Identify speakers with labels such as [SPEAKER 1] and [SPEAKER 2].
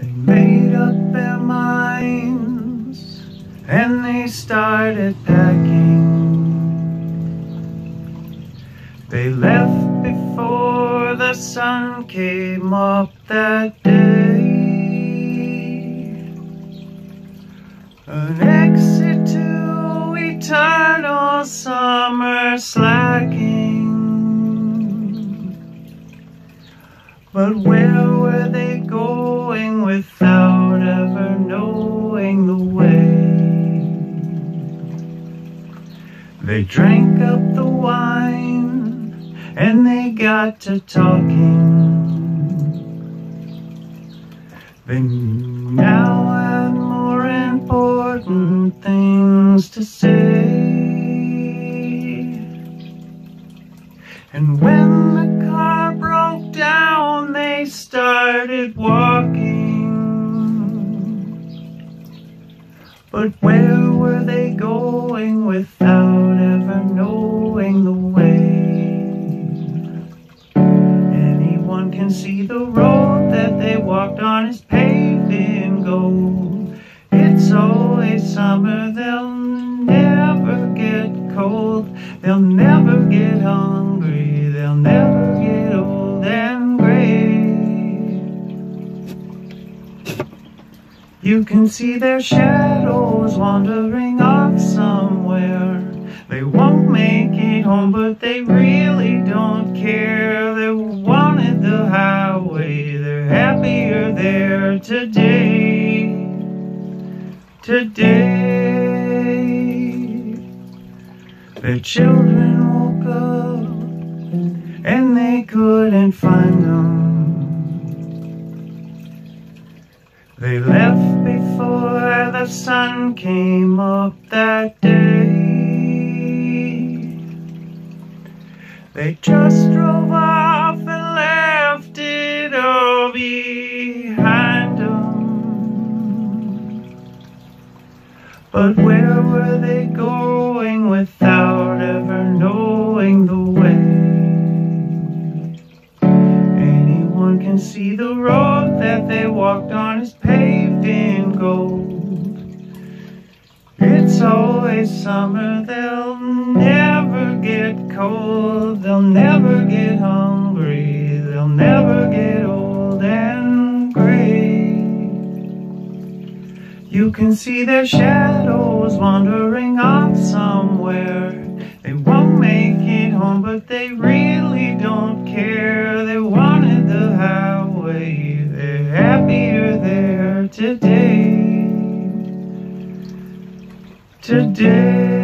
[SPEAKER 1] They made up their minds and they started packing. They left before the sun came up that day. An exit to eternal summer slacking. But where were they going without ever knowing the way? They drank up the wine and they got to talking. They now had more important things to say. And they started walking. But where were they going without ever knowing the way? Anyone can see the road that they walked on is paved in gold. It's always summer, they'll never get cold, they'll never get hungry, they'll never You can see their shadows wandering off somewhere. They won't make it home, but they really don't care. They wanted the highway, they're happier there today. Today, their children woke up and they couldn't find them. They left before the sun came up that day. They just drove off and left it all behind them. But where were they going without ever knowing that they walked on is paved in gold. It's always summer, they'll never get cold, they'll never get hungry, they'll never get old and gray. You can see their shadows wandering off somewhere. They won't make it home, but they really don't care. They today. Today.